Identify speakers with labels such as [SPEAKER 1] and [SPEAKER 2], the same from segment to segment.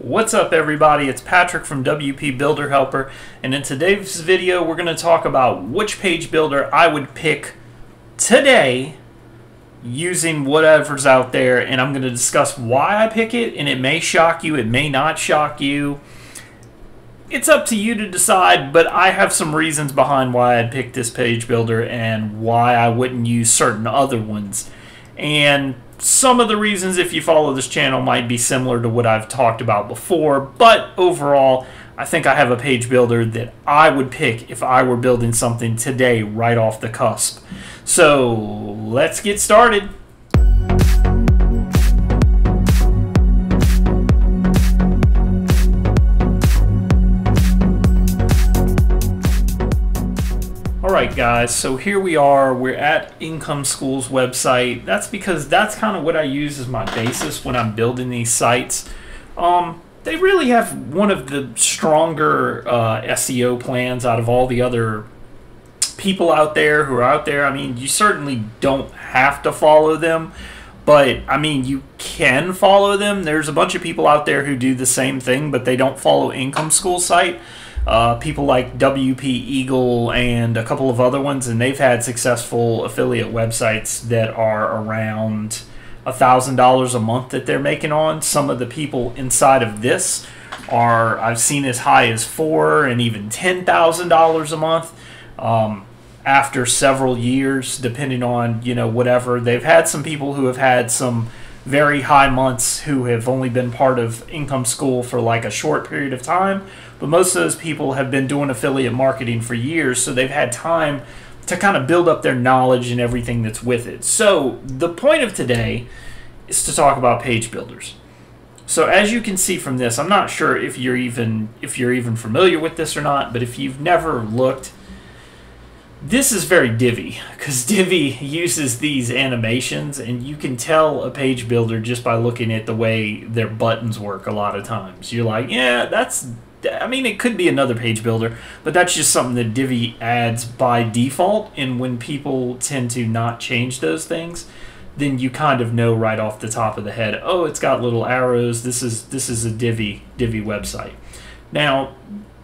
[SPEAKER 1] What's up everybody, it's Patrick from WP Builder Helper and in today's video we're going to talk about which page builder I would pick today using whatever's out there and I'm going to discuss why I pick it and it may shock you, it may not shock you. It's up to you to decide, but I have some reasons behind why I'd pick this page builder and why I wouldn't use certain other ones. And some of the reasons, if you follow this channel, might be similar to what I've talked about before, but overall, I think I have a page builder that I would pick if I were building something today right off the cusp. So let's get started. Alright guys, so here we are, we're at Income School's website. That's because that's kind of what I use as my basis when I'm building these sites. Um, they really have one of the stronger uh, SEO plans out of all the other people out there who are out there. I mean, you certainly don't have to follow them, but I mean, you can follow them. There's a bunch of people out there who do the same thing, but they don't follow Income School site uh, people like WP Eagle and a couple of other ones, and they've had successful affiliate websites that are around a thousand dollars a month that they're making on. Some of the people inside of this are I've seen as high as four and even ten thousand dollars a month. Um, after several years, depending on you know whatever, they've had some people who have had some very high months who have only been part of income school for like a short period of time but most of those people have been doing affiliate marketing for years, so they've had time to kind of build up their knowledge and everything that's with it. So, the point of today is to talk about page builders. So as you can see from this, I'm not sure if you're even if you're even familiar with this or not, but if you've never looked this is very Divi because Divi uses these animations, and you can tell a page builder just by looking at the way their buttons work. A lot of times, you're like, yeah, that's I mean, it could be another page builder, but that's just something that Divi adds by default. And when people tend to not change those things, then you kind of know right off the top of the head, oh, it's got little arrows. This is this is a Divi Divi website. Now,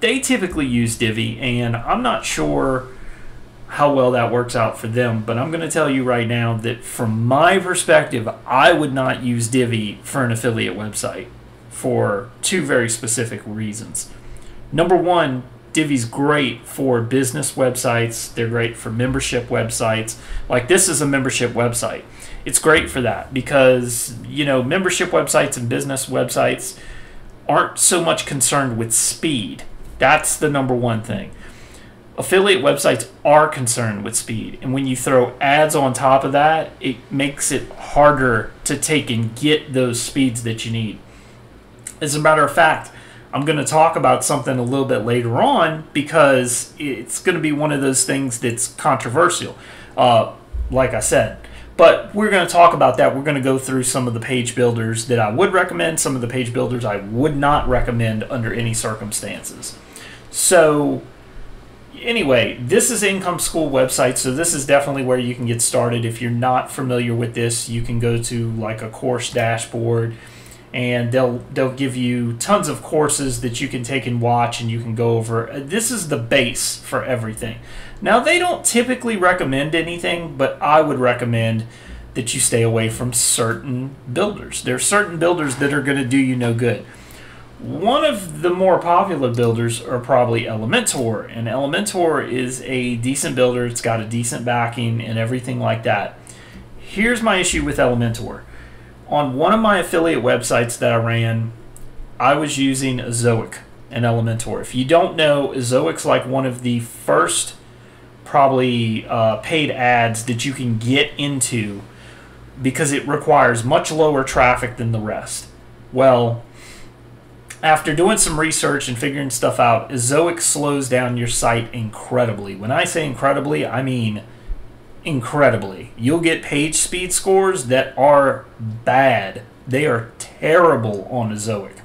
[SPEAKER 1] they typically use Divi, and I'm not sure how well that works out for them, but I'm going to tell you right now that from my perspective, I would not use Divi for an affiliate website for two very specific reasons. Number one, Divi's great for business websites. They're great for membership websites. Like this is a membership website. It's great for that because, you know, membership websites and business websites aren't so much concerned with speed. That's the number one thing. Affiliate websites are concerned with speed. And when you throw ads on top of that, it makes it harder to take and get those speeds that you need. As a matter of fact, I'm going to talk about something a little bit later on because it's going to be one of those things that's controversial, uh, like I said. But we're going to talk about that. We're going to go through some of the page builders that I would recommend, some of the page builders I would not recommend under any circumstances. So, anyway, this is Income School website, so this is definitely where you can get started. If you're not familiar with this, you can go to like a course dashboard and they'll they'll give you tons of courses that you can take and watch and you can go over. Uh, this is the base for everything. Now they don't typically recommend anything, but I would recommend that you stay away from certain builders. There are certain builders that are going to do you no good. One of the more popular builders are probably Elementor, and Elementor is a decent builder. It's got a decent backing and everything like that. Here's my issue with Elementor on one of my affiliate websites that I ran, I was using Ezoic and Elementor. If you don't know, Ezoic's like one of the first probably uh, paid ads that you can get into because it requires much lower traffic than the rest. Well, after doing some research and figuring stuff out, Ezoic slows down your site incredibly. When I say incredibly, I mean incredibly. You'll get page speed scores that are bad. They are terrible on Ezoic.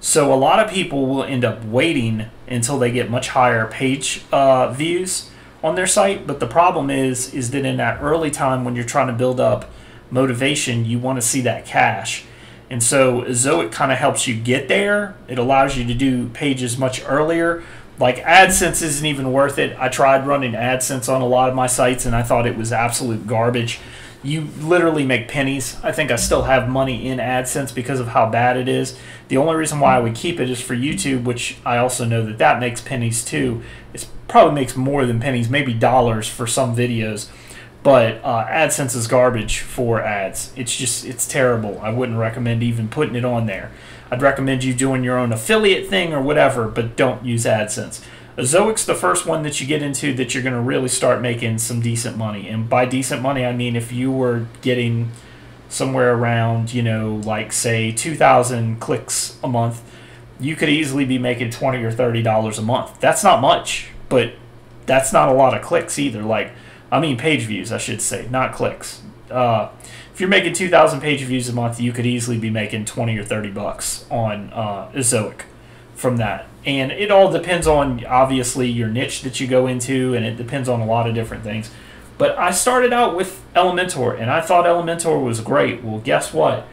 [SPEAKER 1] So a lot of people will end up waiting until they get much higher page uh, views on their site. But the problem is, is that in that early time when you're trying to build up motivation, you want to see that cash. And so Ezoic kind of helps you get there. It allows you to do pages much earlier. Like AdSense isn't even worth it. I tried running AdSense on a lot of my sites and I thought it was absolute garbage. You literally make pennies. I think I still have money in AdSense because of how bad it is. The only reason why I would keep it is for YouTube, which I also know that that makes pennies too. It probably makes more than pennies, maybe dollars for some videos but uh, AdSense is garbage for ads. It's just it's terrible. I wouldn't recommend even putting it on there. I'd recommend you doing your own affiliate thing or whatever, but don't use AdSense. Ezoic's the first one that you get into that you're going to really start making some decent money. And by decent money, I mean if you were getting somewhere around, you know, like say 2,000 clicks a month, you could easily be making 20 or 30 dollars a month. That's not much, but that's not a lot of clicks either. Like I mean page views, I should say, not clicks. Uh, if you're making 2,000 page views a month, you could easily be making 20 or 30 bucks on uh, Ezoic from that. And it all depends on obviously your niche that you go into, and it depends on a lot of different things. But I started out with Elementor, and I thought Elementor was great. Well, guess what?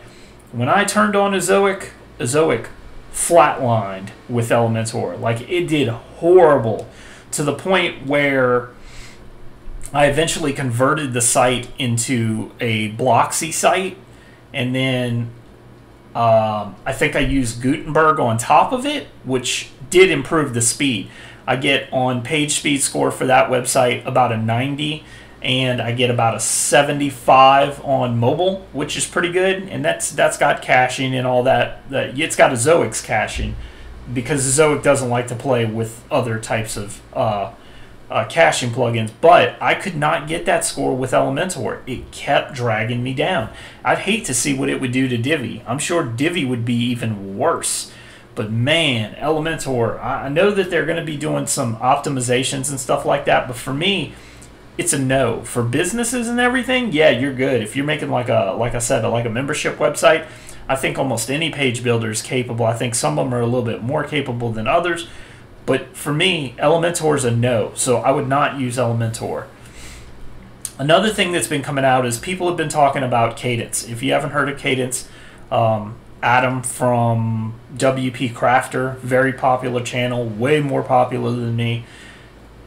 [SPEAKER 1] When I turned on Ezoic, Ezoic flatlined with Elementor. Like it did horrible to the point where I eventually converted the site into a Blocksy site, and then um, I think I used Gutenberg on top of it, which did improve the speed. I get on page speed score for that website about a 90, and I get about a 75 on mobile, which is pretty good. And that's that's got caching and all that. that it's got Ezoic's caching because Ezoic doesn't like to play with other types of uh, uh, caching plugins, but I could not get that score with Elementor. It kept dragging me down. I'd hate to see what it would do to Divi. I'm sure Divi would be even worse. But man, Elementor, I know that they're going to be doing some optimizations and stuff like that, but for me, it's a no. For businesses and everything, yeah, you're good. If you're making like a like I said, like a membership website, I think almost any page builder is capable. I think some of them are a little bit more capable than others. But for me, Elementor is a no, so I would not use Elementor. Another thing that's been coming out is people have been talking about Kadence. If you haven't heard of Kadence, um, Adam from WP Crafter, very popular channel, way more popular than me,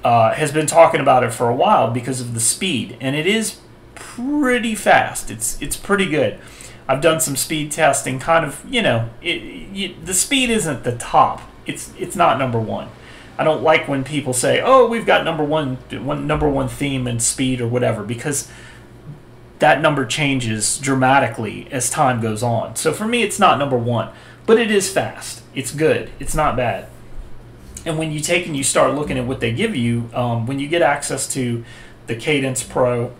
[SPEAKER 1] uh, has been talking about it for a while because of the speed, and it is pretty fast. It's it's pretty good. I've done some speed testing, kind of, you know, it, the speed isn't the top it's it's not number one. I don't like when people say, "Oh, we've got number one, one number one theme and speed or whatever," because that number changes dramatically as time goes on. So for me, it's not number one, but it is fast. It's good. It's not bad. And when you take and you start looking at what they give you, um, when you get access to the Kadence Pro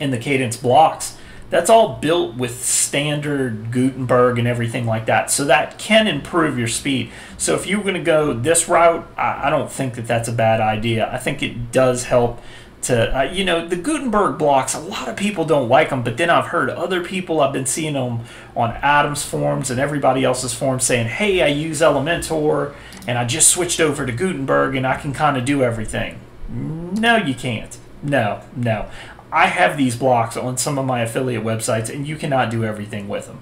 [SPEAKER 1] and the Kadence blocks, that's all built with standard Gutenberg and everything like that. So that can improve your speed. So if you're going to go this route, I, don't think that that's a bad idea. I think it does help to, uh, you know, the Gutenberg blocks, a lot of people don't like them, but then I've heard other people, I've been seeing them on Adam's forums and everybody else's forums saying, hey, I use Elementor and I just switched over to Gutenberg and I can kind of do everything. No, you can't. No, no. I have these blocks on some of my affiliate websites, and you cannot do everything with them.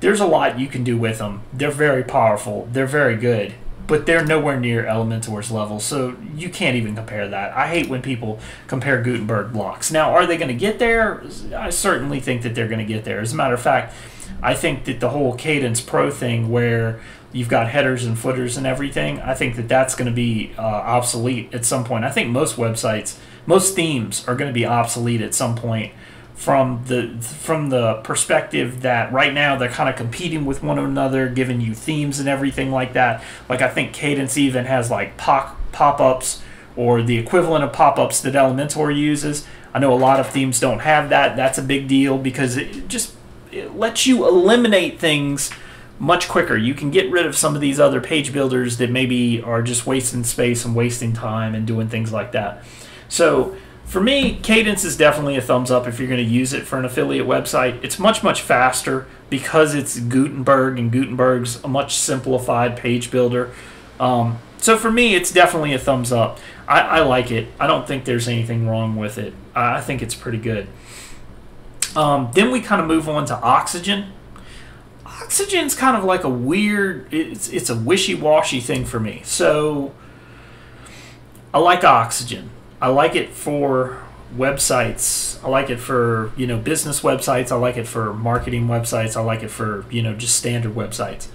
[SPEAKER 1] There's a lot you can do with them. They're very powerful. They're very good, but they're nowhere near Elementor's level, so you can't even compare that. I hate when people compare Gutenberg blocks. Now, are they going to get there? I certainly think that they're going to get there. As a matter of fact, I think that the whole Kadence Pro thing, where you've got headers and footers and everything, I think that that's going to be uh, obsolete at some point. I think most websites most themes are going to be obsolete at some point from the from the perspective that right now they're kind of competing with one another, giving you themes and everything like that. Like I think Kadence even has like pop pop ups or the equivalent of pop ups that Elementor uses. I know a lot of themes don't have that. That's a big deal because it just it lets you eliminate things much quicker. You can get rid of some of these other page builders that maybe are just wasting space and wasting time and doing things like that. So for me, Kadence is definitely a thumbs up if you're going to use it for an affiliate website. It's much, much faster because it's Gutenberg, and Gutenberg's a much simplified page builder. Um, so for me, it's definitely a thumbs up. I, I, like it. I don't think there's anything wrong with it. I, think it's pretty good. Um, then we kind of move on to Oxygen. Oxygen's kind of like a weird. It's it's a wishy washy thing for me. So I like Oxygen. I like it for websites. I like it for you know business websites. I like it for marketing websites. I like it for you know just standard websites.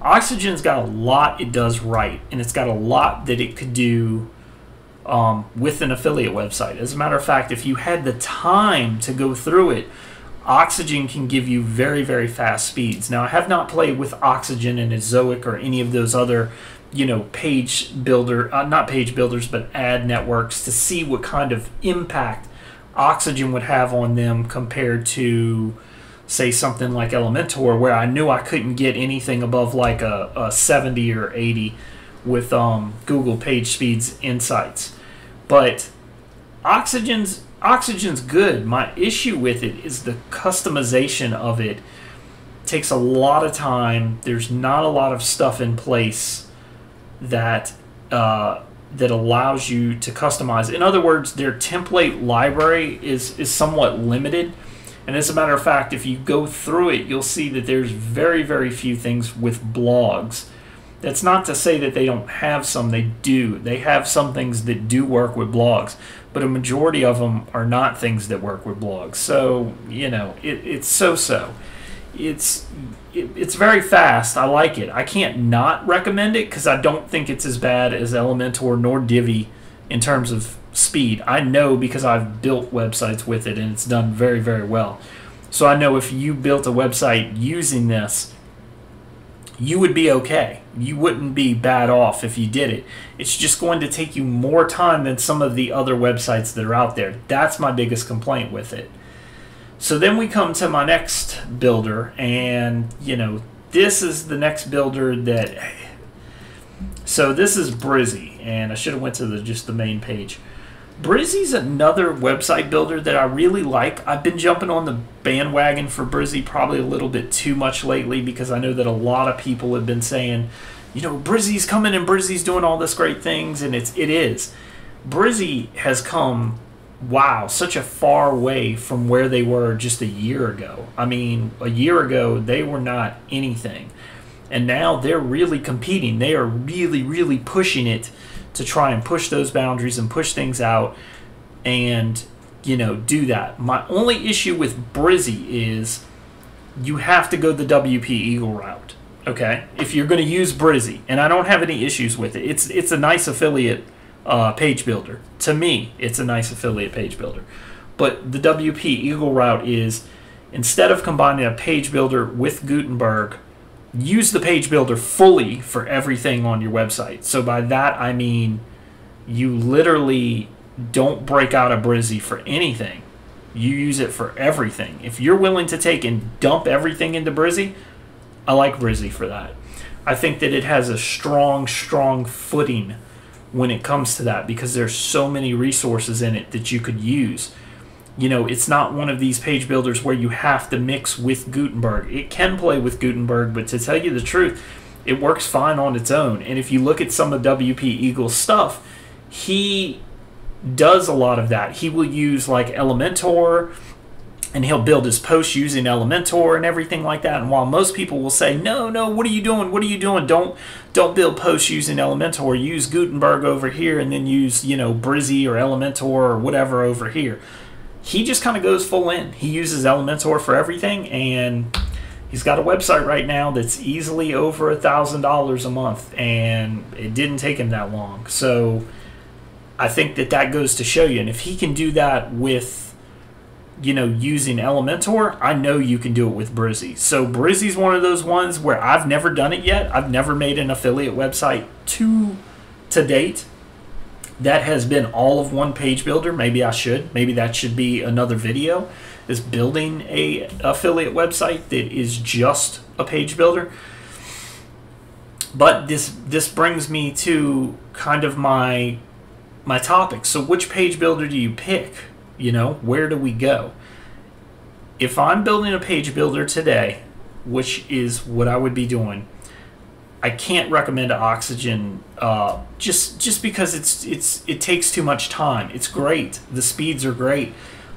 [SPEAKER 1] Oxygen's got a lot it does right, and it's got a lot that it could do um, with an affiliate website. As a matter of fact, if you had the time to go through it, Oxygen can give you very, very fast speeds. Now, I have not played with Oxygen and Ezoic or any of those other, you know, page builder, uh, not page builders, but ad networks to see what kind of impact Oxygen would have on them compared to, say, something like Elementor, where I knew I couldn't get anything above like a, a 70 or 80 with um, Google Page Speeds Insights. But Oxygen's Oxygen's good. My issue with it is the customization of it takes a lot of time. There's not a lot of stuff in place that uh, that allows you to customize. In other words, their template library is is somewhat limited. And as a matter of fact, if you go through it, you'll see that there's very, very few things with blogs. That's not to say that they don't have some, they do. They have some things that do work with blogs but a majority of them are not things that work with blogs. So you know, it, it's so-so. It's it, it's very fast. I like it. I can't not recommend it because I don't think it's as bad as Elementor nor Divi in terms of speed. I know because I've built websites with it and it's done very very well. So I know if you built a website using this you would be okay. You wouldn't be bad off if you did it. It's just going to take you more time than some of the other websites that are out there. That's my biggest complaint with it. So then we come to my next builder, and you know, this is the next builder that. So this is Brizy, and I should have went to the just the main page. Brizy's another website builder that I really like. I've been jumping on the bandwagon for Brizy probably a little bit too much lately because I know that a lot of people have been saying, you know, Brizy's coming and Brizy's doing all this great things, and it's it is. Brizy has come, wow, such a far way from where they were just a year ago. I mean, a year ago they were not anything, and now they're really competing. They are really, really pushing it to try and push those boundaries and push things out and you know do that. My only issue with Brizy is you have to go the WP Eagle route. Okay, if you're going to use Brizy, and I don't have any issues with it. It's it's a nice affiliate uh, page builder. To me, it's a nice affiliate page builder. But the WP Eagle route is instead of combining a page builder with Gutenberg use the page builder fully for everything on your website. So by that I mean you literally don't break out a Brizy for anything. You use it for everything. If you're willing to take and dump everything into Brizy, I like Brizy for that. I think that it has a strong, strong footing when it comes to that because there's so many resources in it that you could use you know, it's not one of these page builders where you have to mix with Gutenberg. It can play with Gutenberg, but to tell you the truth, it works fine on its own. And if you look at some of WP Eagle's stuff, he does a lot of that. He will use like Elementor and he'll build his posts using Elementor and everything like that. And while most people will say, "No, no, what are you doing? What are you doing? Don't don't build posts using Elementor. Use Gutenberg over here, and then use you know Brizy or Elementor or whatever over here." he just kind of goes full in. He uses Elementor for everything, and he's got a website right now that's easily over a thousand dollars a month, and it didn't take him that long. So I think that that goes to show you, and if he can do that with you know, using Elementor, I know you can do it with Brizy. So Brizy's one of those ones where I've never done it yet. I've never made an affiliate website to to date that has been all of one page builder. Maybe I should. Maybe that should be another video. Is building a affiliate website that is just a page builder. But this this brings me to kind of my my topic. So which page builder do you pick? You know, where do we go? If I'm building a page builder today, which is what I would be doing, I can't recommend Oxygen uh, just just because it's it's it takes too much time. It's great, the speeds are great,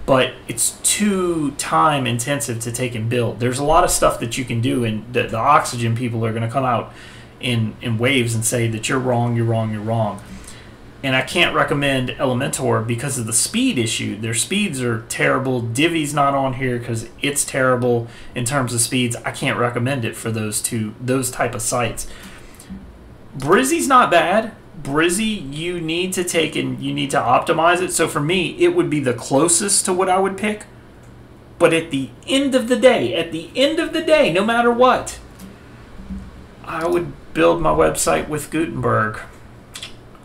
[SPEAKER 1] but it's too time intensive to take and build. There's a lot of stuff that you can do, and the, the oxygen people are going to come out in in waves and say that you're wrong, you're wrong, you're wrong. And I can't recommend Elementor because of the speed issue. Their speeds are terrible. Divi's not on here because it's terrible in terms of speeds. I can't recommend it for those two those type of sites. Brizy's not bad. Brizy, you need to take and you need to optimize it. So for me, it would be the closest to what I would pick. But at the end of the day, at the end of the day, no matter what, I would build my website with Gutenberg.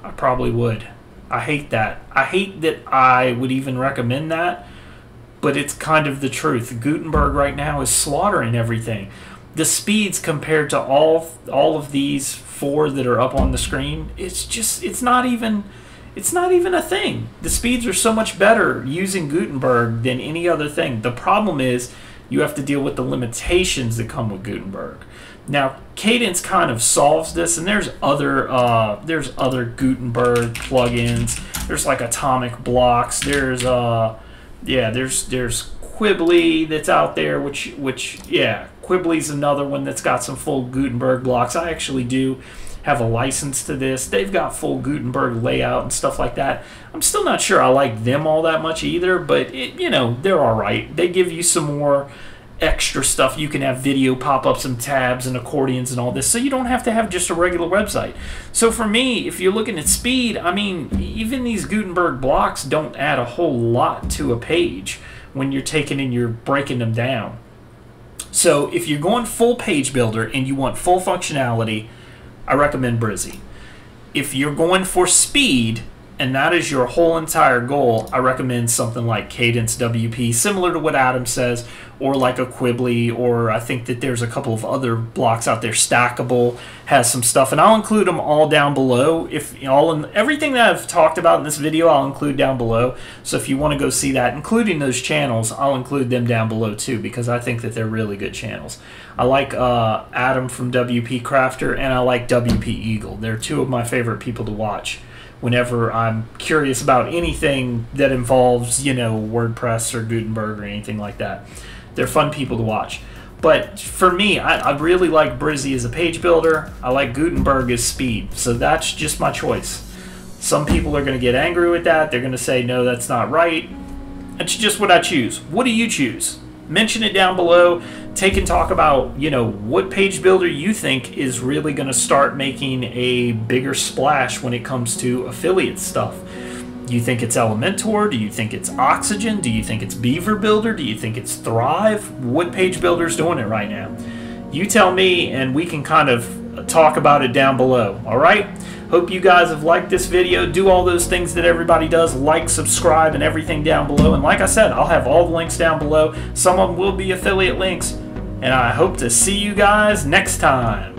[SPEAKER 1] I probably would. I hate that. I hate that I would even recommend that, but it's kind of the truth. Gutenberg right now is slaughtering everything. The speeds compared to all all of these four that are up on the screen, it's just it's not even it's not even a thing. The speeds are so much better using Gutenberg than any other thing. The problem is you have to deal with the limitations that come with Gutenberg. Now, Kadence kind of solves this, and there's other uh, there's other Gutenberg plugins. There's like Atomic Blocks. There's uh, yeah, there's there's Qubely that's out there, which which yeah, Qubely's another one that's got some full Gutenberg blocks. I actually do have a license to this. They've got full Gutenberg layout and stuff like that. I'm still not sure I like them all that much either, but it, you know they're all right. They give you some more extra stuff. You can have video pop-ups and tabs and accordions and all this, so you don't have to have just a regular website. So for me, if you're looking at speed, I mean, even these Gutenberg blocks don't add a whole lot to a page when you're taking and you're breaking them down. So if you're going full page builder and you want full functionality, I recommend Brizy. If you're going for speed, and that is your whole entire goal, I recommend something like Kadence WP, similar to what Adam says, or like a Qubely, or I think that there's a couple of other blocks out there. Stackable has some stuff, and I'll include them all down below. If all in, everything that I've talked about in this video, I'll include down below. So if you want to go see that, including those channels, I'll include them down below too, because I think that they're really good channels. I like uh, Adam from WP Crafter, and I like WP Eagle. They're two of my favorite people to watch whenever I'm curious about anything that involves, you know, WordPress or Gutenberg or anything like that. They're fun people to watch. But for me, I, I really like Brizy as a page builder. I like Gutenberg as speed. So that's just my choice. Some people are going to get angry with that. They're going to say, no, that's not right. It's just what I choose. What do you choose? Mention it down below. Take and talk about, you know, what page builder you think is really going to start making a bigger splash when it comes to affiliate stuff. Do you think it's Elementor? Do you think it's Oxygen? Do you think it's Beaver Builder? Do you think it's Thrive? What page builder is doing it right now? You tell me, and we can kind of talk about it down below. All right? Hope you guys have liked this video. Do all those things that everybody does. Like, subscribe, and everything down below. And like I said, I'll have all the links down below. Some of them will be affiliate links. And I hope to see you guys next time.